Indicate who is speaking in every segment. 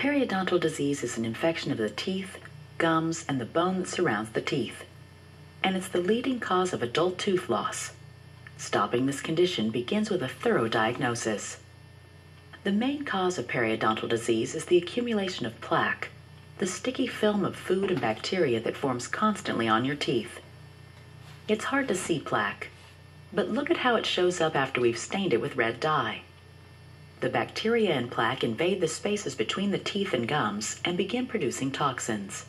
Speaker 1: Periodontal disease is an infection of the teeth, gums, and the bone that surrounds the teeth, and it's the leading cause of adult tooth loss. Stopping this condition begins with a thorough diagnosis. The main cause of periodontal disease is the accumulation of plaque, the sticky film of food and bacteria that forms constantly on your teeth. It's hard to see plaque, but look at how it shows up after we've stained it with red dye. The bacteria and plaque invade the spaces between the teeth and gums and begin producing toxins.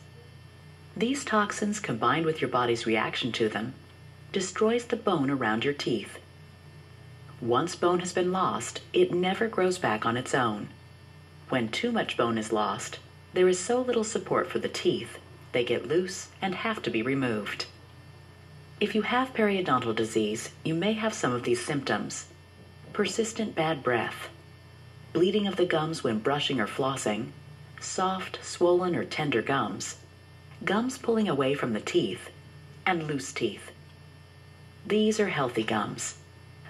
Speaker 1: These toxins, combined with your body's reaction to them, destroys the bone around your teeth. Once bone has been lost, it never grows back on its own. When too much bone is lost, there is so little support for the teeth, they get loose and have to be removed. If you have periodontal disease, you may have some of these symptoms persistent bad breath, bleeding of the gums when brushing or flossing, soft, swollen, or tender gums, gums pulling away from the teeth, and loose teeth. These are healthy gums.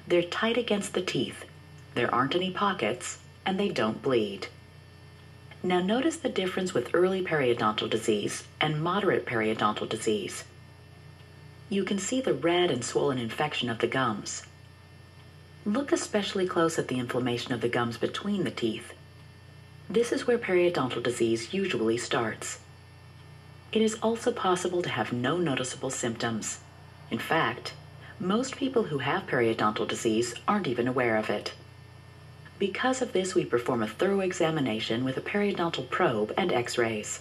Speaker 1: They're tight against the teeth, there aren't any pockets, and they don't bleed. Now notice the difference with early periodontal disease and moderate periodontal disease. You can see the red and swollen infection of the gums. Look especially close at the inflammation of the gums between the teeth. This is where periodontal disease usually starts. It is also possible to have no noticeable symptoms. In fact, most people who have periodontal disease aren't even aware of it. Because of this, we perform a thorough examination with a periodontal probe and x rays.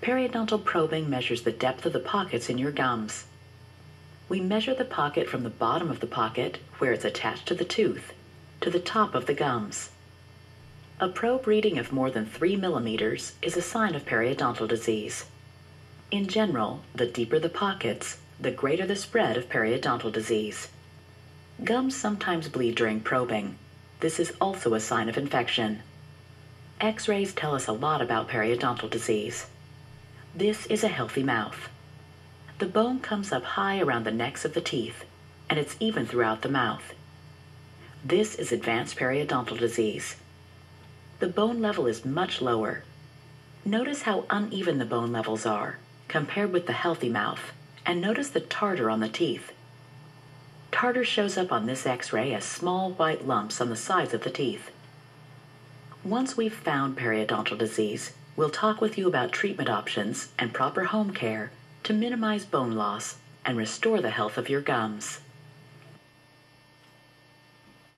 Speaker 1: Periodontal probing measures the depth of the pockets in your gums. We measure the pocket from the bottom of the pocket, where it's attached to the tooth, to the top of the gums. A probe reading of more than 3 millimeters is a sign of periodontal disease. In general, the deeper the pockets, the greater the spread of periodontal disease. Gums sometimes bleed during probing. This is also a sign of infection. X rays tell us a lot about periodontal disease. This is a healthy mouth. The bone comes up high around the necks of the teeth, and it's even throughout the mouth. This is advanced periodontal disease. The bone level is much lower. Notice how uneven the bone levels are compared with the healthy mouth and notice the tartar on the teeth. Tartar shows up on this x-ray as small white lumps on the sides of the teeth. Once we've found periodontal disease, we'll talk with you about treatment options and proper home care to minimize bone loss and restore the health of your gums.